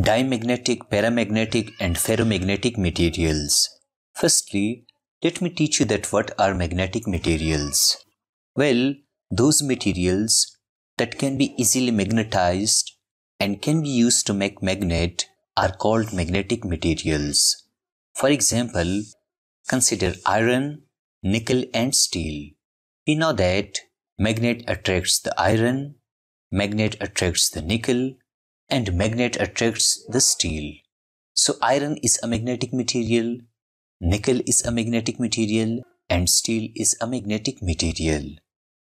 diamagnetic, paramagnetic and ferromagnetic materials. Firstly, let me teach you that what are magnetic materials. Well, those materials that can be easily magnetized and can be used to make magnet are called magnetic materials. For example, consider iron, nickel and steel. We know that magnet attracts the iron, magnet attracts the nickel and magnet attracts the steel. So iron is a magnetic material, nickel is a magnetic material and steel is a magnetic material.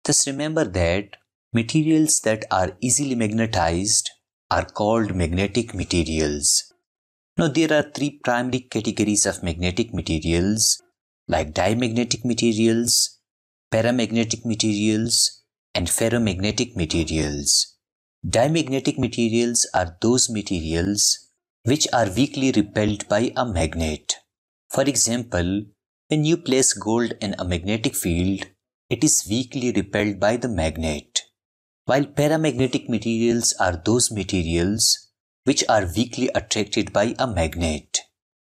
Thus remember that materials that are easily magnetized are called magnetic materials. Now there are three primary categories of magnetic materials like diamagnetic materials, paramagnetic materials, and ferromagnetic materials. Diamagnetic materials are those materials which are weakly repelled by a magnet. For example, when you place gold in a magnetic field, it is weakly repelled by the magnet. While paramagnetic materials are those materials which are weakly attracted by a magnet.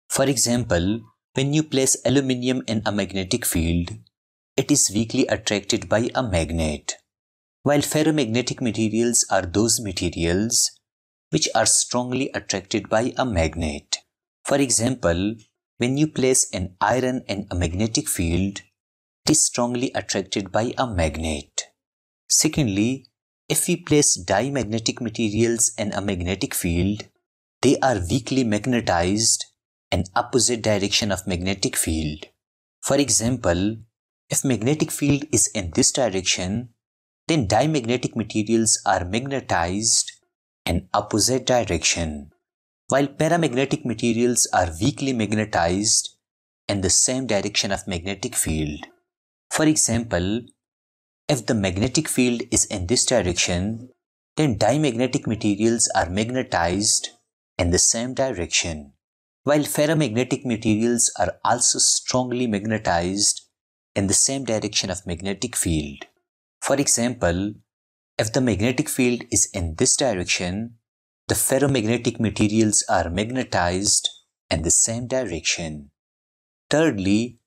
For example, when you place aluminium in a magnetic field, it is weakly attracted by a magnet. While ferromagnetic materials are those materials which are strongly attracted by a magnet. For example, when you place an iron in a magnetic field, it is strongly attracted by a magnet. Secondly, if we place diamagnetic materials in a magnetic field, they are weakly magnetized in opposite direction of magnetic field. For example, if magnetic field is in this direction, then diamagnetic materials are magnetized in opposite direction, while paramagnetic materials are weakly magnetized in the same direction of magnetic field. For example, if the magnetic field is in this direction, then diamagnetic materials are magnetized in the same direction, while ferromagnetic materials are also strongly magnetized in the same direction of magnetic field. For example, if the magnetic field is in this direction, the ferromagnetic materials are magnetized in the same direction. Thirdly,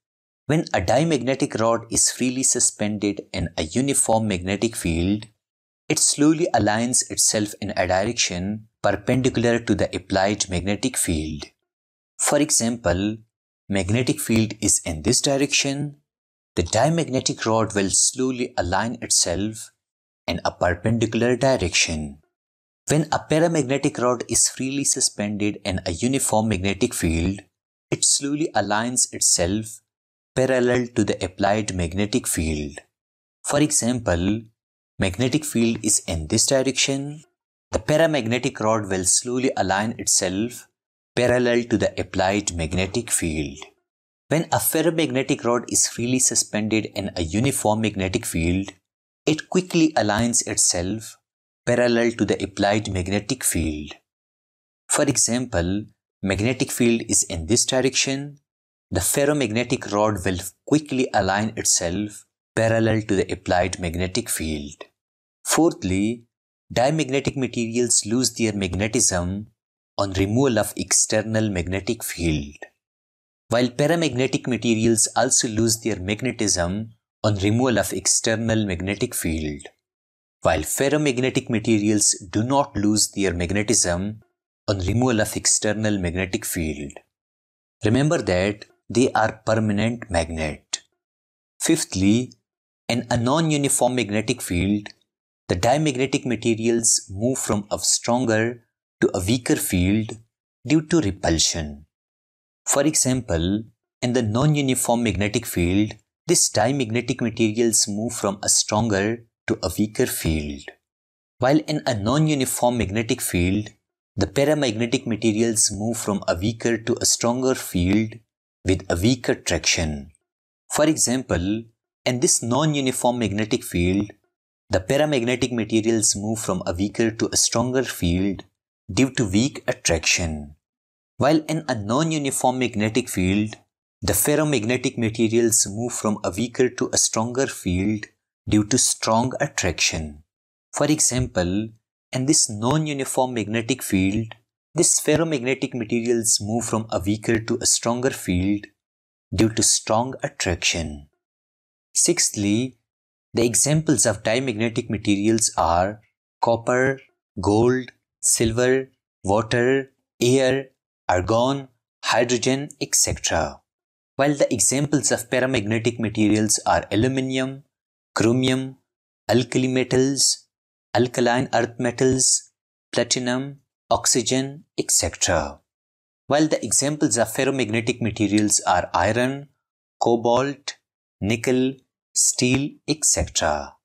when a diamagnetic rod is freely suspended in a uniform magnetic field, it slowly aligns itself in a direction perpendicular to the applied magnetic field. For example, magnetic field is in this direction, the diamagnetic rod will slowly align itself in a perpendicular direction. When a paramagnetic rod is freely suspended in a uniform magnetic field, it slowly aligns itself parallel to the applied magnetic field. For example, magnetic field is in this direction, the paramagnetic rod will slowly align itself parallel to the applied magnetic field. When a ferromagnetic rod is freely suspended in a uniform magnetic field, it quickly aligns itself parallel to the applied magnetic field. For example, magnetic field is in this direction, the ferromagnetic rod will quickly align itself parallel to the applied magnetic field. Fourthly, diamagnetic materials lose their magnetism on removal of external magnetic field. While paramagnetic materials also lose their magnetism on removal of external magnetic field. While ferromagnetic materials do not lose their magnetism on removal of external magnetic field. Remember that they are permanent magnet. Fifthly, in a non-uniform magnetic field, the diamagnetic materials move from a stronger to a weaker field due to repulsion. For example, in the non-uniform magnetic field, these diamagnetic materials move from a stronger to a weaker field. While in a non-uniform magnetic field, the paramagnetic materials move from a weaker to a stronger field with a weaker traction. For example, in this non-uniform magnetic field, the paramagnetic materials move from a weaker to a stronger field due to weak attraction. While in a non-uniform magnetic field, the ferromagnetic materials move from a weaker to a stronger field due to strong attraction. For example, in this non-uniform magnetic field, These ferromagnetic materials move from a weaker to a stronger field due to strong attraction. Sixthly, the examples of diamagnetic materials are copper, gold, silver, water, air, argon, hydrogen, etc. While the examples of paramagnetic materials are aluminium, chromium, alkali metals, alkaline earth metals, platinum, oxygen, etc. While the examples of ferromagnetic materials are iron, cobalt, nickel, steel, etc.